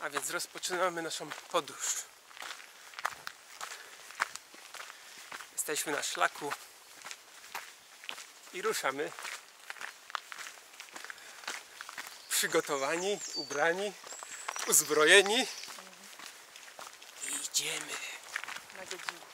A więc rozpoczynamy naszą podróż. Jesteśmy na szlaku i ruszamy. Przygotowani, ubrani, uzbrojeni. I idziemy. na godzinę.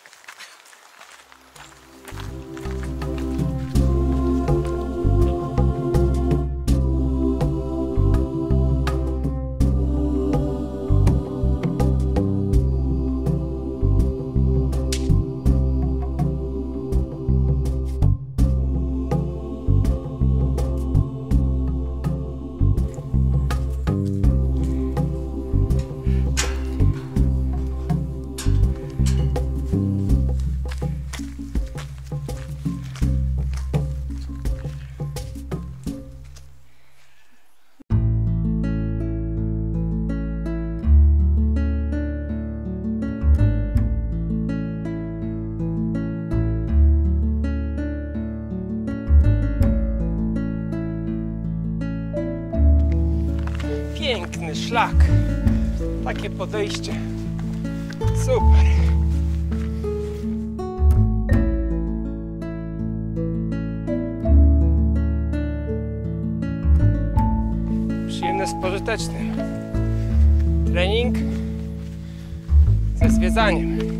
Takie podejście. Super. Przyjemne z pożytecznym. Trening ze zwiedzaniem.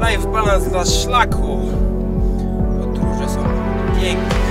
Life balance dla szlaku. Podróże są piękne.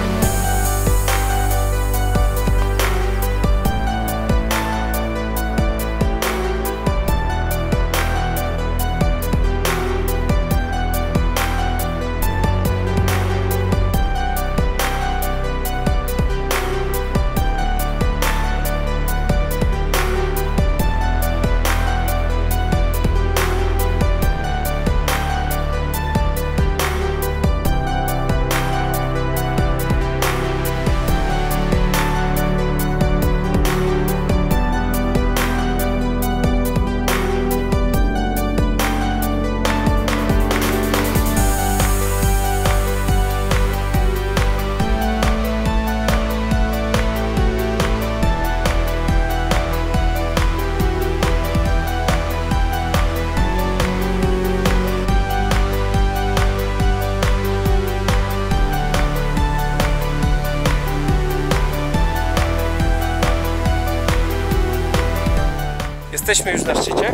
Jesteśmy już na szczycie.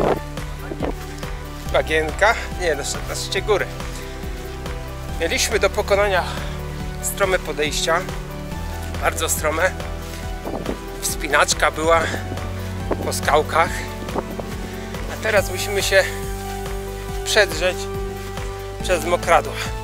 Bagienka. Nie, na, na szczycie góry. Mieliśmy do pokonania strome podejścia. Bardzo strome. Wspinaczka była po skałkach. A teraz musimy się przedrzeć przez mokradła.